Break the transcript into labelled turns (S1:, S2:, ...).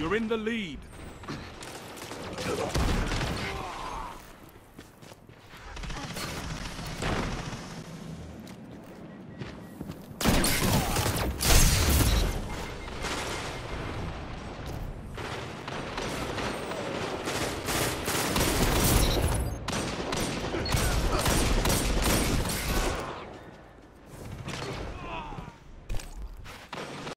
S1: You're in the lead.